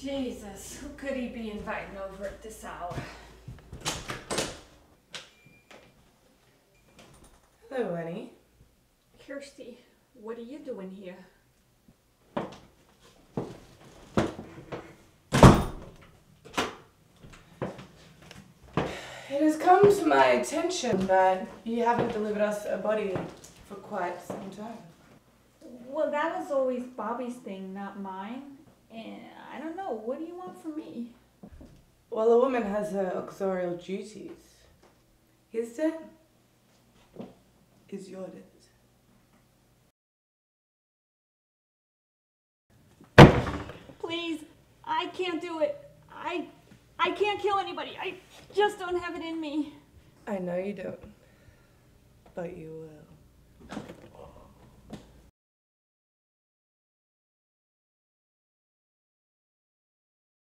Jesus, who could he be inviting over at this hour? Hello, Lenny. Kirsty, what are you doing here? It has come to my attention that you haven't delivered us a body for quite some time. Well, that was always Bobby's thing, not mine. And I don't know, what do you want from me? Well, a woman has her auxiliary duties. His debt is your debt. Please, I can't do it. I I can't kill anybody. I just don't have it in me. I know you don't, but you will.